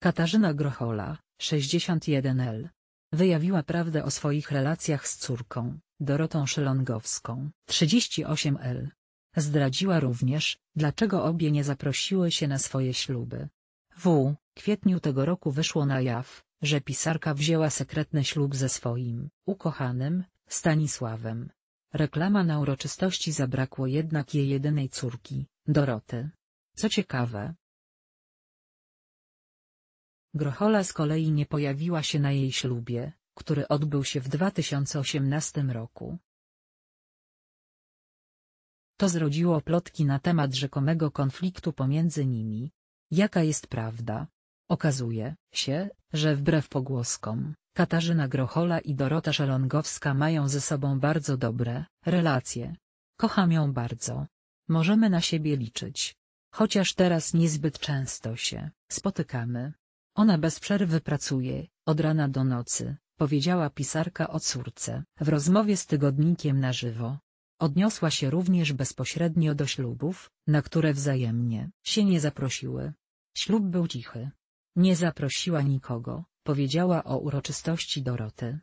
Katarzyna Grochola, 61L. Wyjawiła prawdę o swoich relacjach z córką, Dorotą Szylongowską, 38L. Zdradziła również, dlaczego obie nie zaprosiły się na swoje śluby. W kwietniu tego roku wyszło na jaw, że pisarka wzięła sekretny ślub ze swoim ukochanym, Stanisławem. Reklama na uroczystości zabrakło jednak jej jedynej córki, Doroty. Co ciekawe, Grochola z kolei nie pojawiła się na jej ślubie, który odbył się w 2018 roku. To zrodziło plotki na temat rzekomego konfliktu pomiędzy nimi. Jaka jest prawda? Okazuje się, że wbrew pogłoskom, Katarzyna Grochola i Dorota Szelongowska mają ze sobą bardzo dobre relacje. Kocham ją bardzo. Możemy na siebie liczyć. Chociaż teraz niezbyt często się spotykamy. Ona bez przerwy pracuje, od rana do nocy, powiedziała pisarka o córce w rozmowie z tygodnikiem na żywo. Odniosła się również bezpośrednio do ślubów, na które wzajemnie się nie zaprosiły. Ślub był cichy. Nie zaprosiła nikogo, powiedziała o uroczystości Doroty.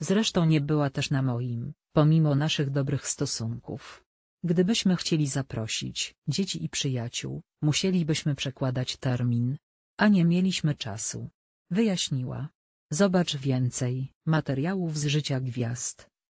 Zresztą nie była też na moim, pomimo naszych dobrych stosunków. Gdybyśmy chcieli zaprosić dzieci i przyjaciół, musielibyśmy przekładać termin. A nie mieliśmy czasu. Wyjaśniła. Zobacz więcej materiałów z życia gwiazd.